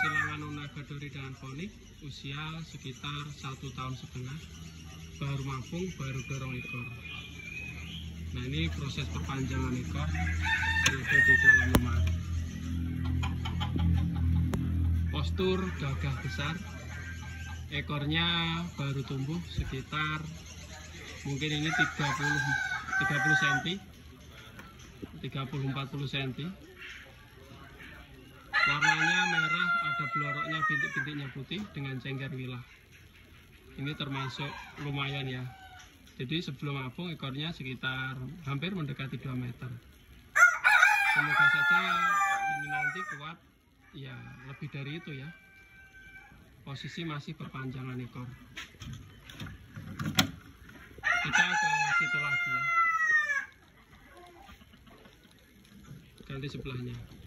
silangan unagadori dengan fonik usia sekitar satu tahun setengah baru mapung baru dorong ekor nah ini proses perpanjangan ekor yang ada di dalam lemari. Postur gagah besar ekornya baru tumbuh sekitar mungkin ini 30 30 cm 30 40 cm beloroknya bintik-bintiknya putih dengan cengker wilah ini termasuk lumayan ya. Jadi sebelum apung ekornya sekitar hampir mendekati 2 meter. Semoga saja ini nanti kuat. Ya lebih dari itu ya. Posisi masih perpanjangan ekor. Kita ke situ lagi ya. Ganti sebelahnya